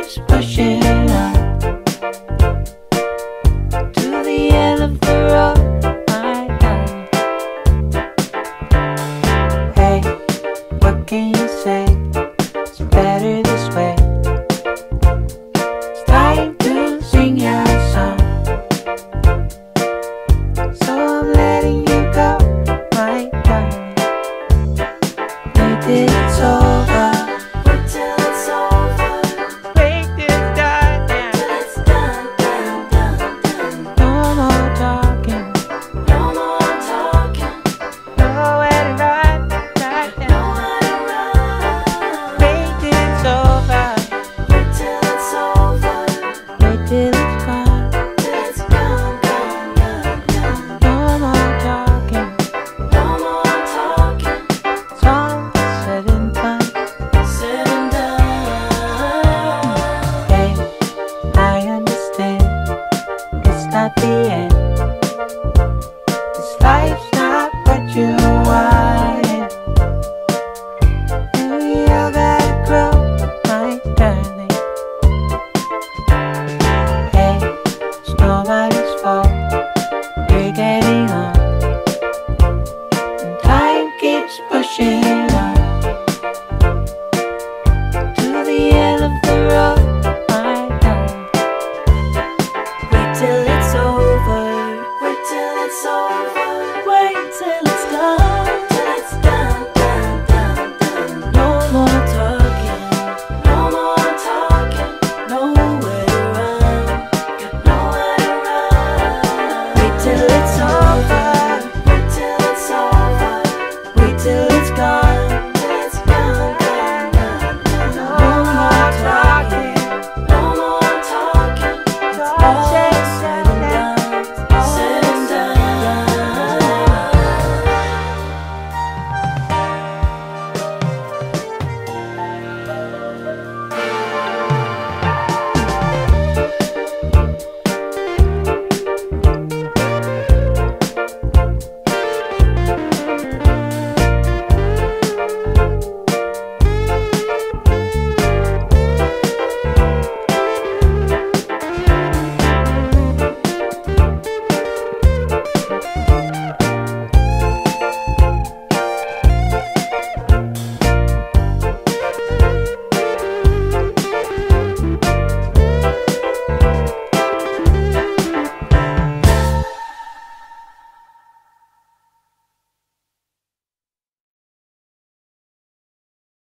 keeps pushing on to the end of the road. My God. Hey, what can you say? It's better.